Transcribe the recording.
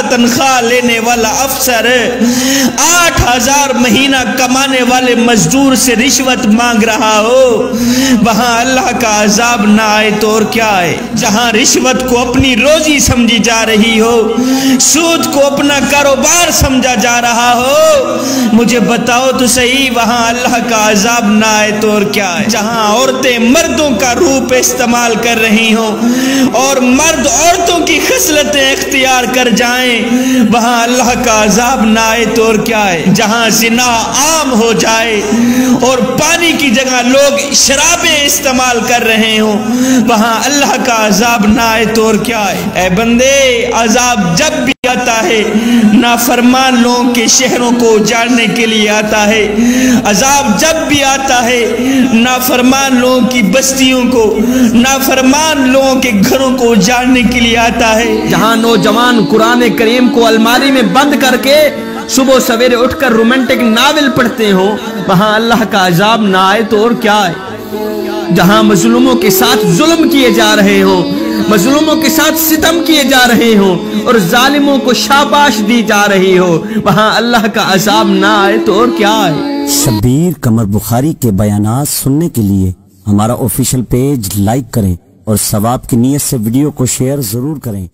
तनख्वाह लेने वाला अफसर, आठ हज़ार महीना कमाने वाले मजदूर से रिश्वत मांग रहा हो, वहाँ अल्लाह का अजाब ना आए तो और क्या आए? जहाँ रिश्वत को अपनी रोजी समझी जा रही हो, सूद को अपना कारोबार समझा जा रहा हो, मुझे बताओ तो सही, वहाँ अल्लाह का अजाब ना आए तो और क्या है जहाँ औरतें मर्दों का रूप इस्तेमाल कर रही हो, और मर्द औरतों की खसलतें इख्तियार कर जाएँ वहाँ अल्लाह का अजाब ना आए तो और क्या है जहाँ जिना आम हो जाए और पानी की जगह लोग शराबें इस्तेमाल कर रहे हो, वहाँ अल्लाह का अजाब ना आए तो और क्या है ए बंदे, अजाब जब भी आता है नाफरमान लोगों के शहरों को उजाड़ने के लिए आता है। अजाब जब भी आता है, नाफरमान लोगों की बस्तियों को, नाफरमान लोगों के घरों को उजाड़ने के लिए आता है। जहाँ नौजवान कुरान करीम को अलमारी में बंद करके सुबह सवेरे उठकर रोमांटिक नावल पढ़ते हो, वहाँ अल्लाह का अजाब ना आए तो और क्या है? जहाँ मजलूमों के साथ जुल्म किए जा रहे हो मजलूमों के साथ सितम किए जा रहे हो और जालिमों को शाबाश दी जा रही हो। वहाँ अल्लाह का अजाब ना आए तो और क्या है शबीर कमर बुखारी के बयान सुनने के लिए हमारा ऑफिशियल पेज लाइक करें और सवाब की नीयत से वीडियो को शेयर ज़रूर करें।